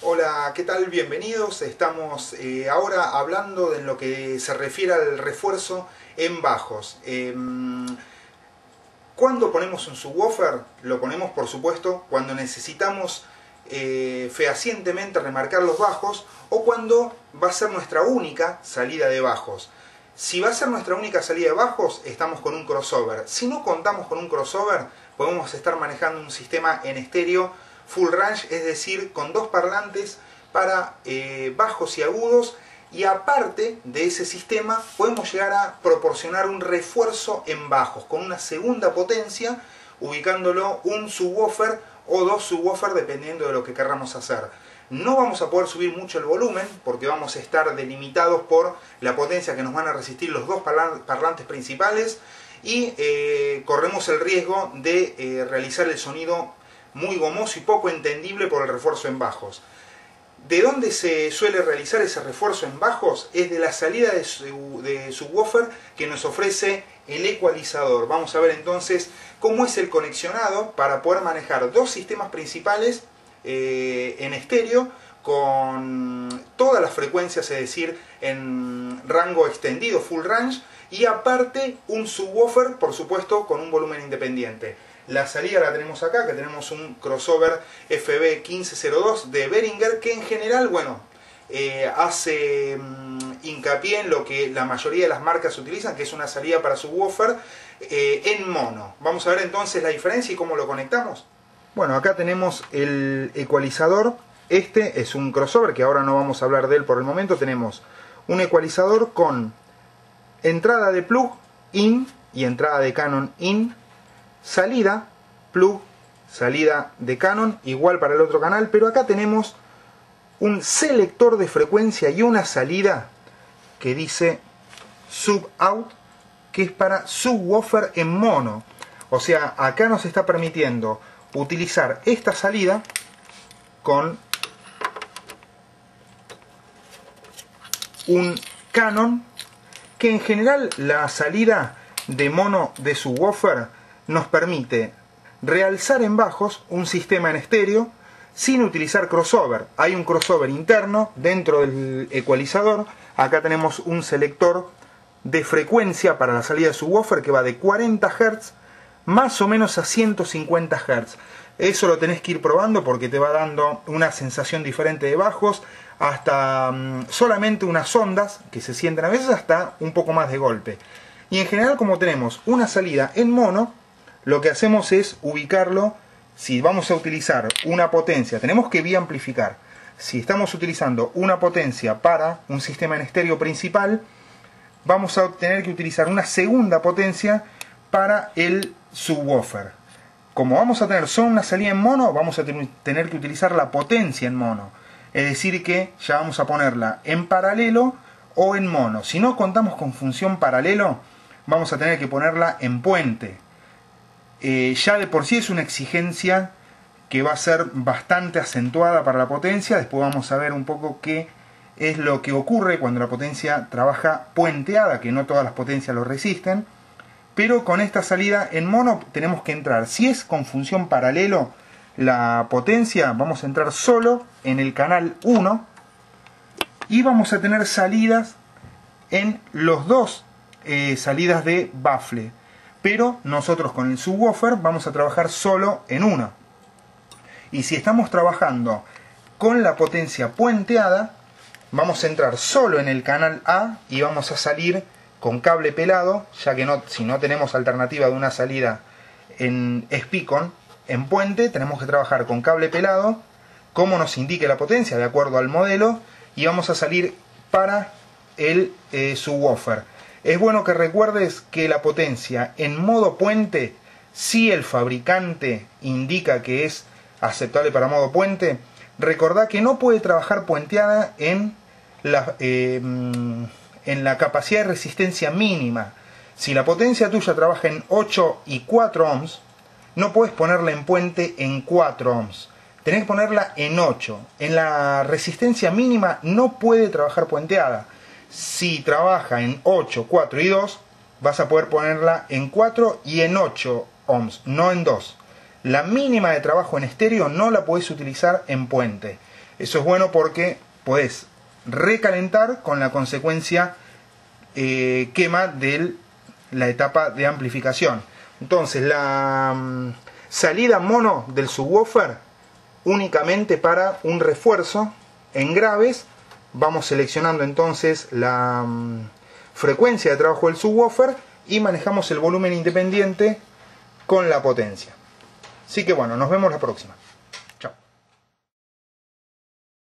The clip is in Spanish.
Hola, ¿qué tal? Bienvenidos. Estamos eh, ahora hablando de lo que se refiere al refuerzo en bajos. Em, cuando ponemos un subwoofer? Lo ponemos, por supuesto, cuando necesitamos eh, fehacientemente remarcar los bajos o cuando va a ser nuestra única salida de bajos. Si va a ser nuestra única salida de bajos, estamos con un crossover. Si no contamos con un crossover, podemos estar manejando un sistema en estéreo full range, es decir, con dos parlantes para eh, bajos y agudos y aparte de ese sistema podemos llegar a proporcionar un refuerzo en bajos con una segunda potencia ubicándolo un subwoofer o dos subwoofers dependiendo de lo que querramos hacer. No vamos a poder subir mucho el volumen porque vamos a estar delimitados por la potencia que nos van a resistir los dos parlantes principales y eh, corremos el riesgo de eh, realizar el sonido muy gomoso y poco entendible por el refuerzo en bajos. ¿De dónde se suele realizar ese refuerzo en bajos? Es de la salida de, su, subwoofer que nos ofrece el ecualizador. Vamos a ver entonces cómo es el conexionado para poder manejar dos sistemas principales eh, en estéreo con todas las frecuencias, es decir, en rango extendido, full range, y aparte un subwoofer, por supuesto, con un volumen independiente. La salida la tenemos acá, que tenemos un crossover FB1502 de Behringer, que en general, bueno, eh, hace mm, hincapié en lo que la mayoría de las marcas utilizan, que es una salida para subwoofer eh, en mono. Vamos a ver entonces la diferencia y cómo lo conectamos. Bueno, acá tenemos el ecualizador. Este es un crossover, que ahora no vamos a hablar de él por el momento. Tenemos un ecualizador con entrada de plug in y entrada de Canon in salida, plug, salida de Canon, igual para el otro canal, pero acá tenemos un selector de frecuencia y una salida que dice sub out, que es para subwoofer en mono. O sea, acá nos está permitiendo utilizar esta salida con un Canon que en general la salida de mono de subwoofer nos permite realzar en bajos un sistema en estéreo sin utilizar crossover. Hay un crossover interno dentro del ecualizador. Acá tenemos un selector de frecuencia para la salida de subwoofer que va de 40 Hz más o menos a 150 Hz. Eso lo tenés que ir probando porque te va dando una sensación diferente de bajos, hasta mm, solamente unas ondas que se sienten a veces hasta un poco más de golpe. Y en general como tenemos una salida en mono, lo que hacemos es ubicarlo, si vamos a utilizar una potencia, tenemos que amplificar. Si estamos utilizando una potencia para un sistema en estéreo principal, vamos a tener que utilizar una segunda potencia para el subwoofer. Como vamos a tener solo una salida en mono, vamos a tener que utilizar la potencia en mono. Es decir que ya vamos a ponerla en paralelo o en mono. Si no contamos con función paralelo, vamos a tener que ponerla en puente. Eh, ya de por sí es una exigencia que va a ser bastante acentuada para la potencia. Después vamos a ver un poco qué es lo que ocurre cuando la potencia trabaja puenteada, que no todas las potencias lo resisten. Pero con esta salida en mono tenemos que entrar. Si es con función paralelo la potencia, vamos a entrar solo en el canal 1 y vamos a tener salidas en los dos eh, salidas de baffle pero nosotros con el subwoofer vamos a trabajar solo en uno. Y si estamos trabajando con la potencia puenteada, vamos a entrar solo en el canal A y vamos a salir con cable pelado, ya que no, si no tenemos alternativa de una salida en Spicon, en puente, tenemos que trabajar con cable pelado, como nos indique la potencia de acuerdo al modelo, y vamos a salir para el eh, subwoofer. Es bueno que recuerdes que la potencia en modo puente, si el fabricante indica que es aceptable para modo puente, recordá que no puede trabajar puenteada en la, eh, en la capacidad de resistencia mínima. Si la potencia tuya trabaja en 8 y 4 ohms, no puedes ponerla en puente en 4 ohms. Tenés que ponerla en 8. En la resistencia mínima no puede trabajar puenteada si trabaja en 8, 4 y 2, vas a poder ponerla en 4 y en 8 ohms, no en 2. La mínima de trabajo en estéreo no la puedes utilizar en puente. Eso es bueno porque podés recalentar con la consecuencia eh, quema de la etapa de amplificación. Entonces la mm, salida mono del subwoofer únicamente para un refuerzo en graves. Vamos seleccionando entonces la mm, frecuencia de trabajo del subwoofer y manejamos el volumen independiente con la potencia. Así que bueno, nos vemos la próxima.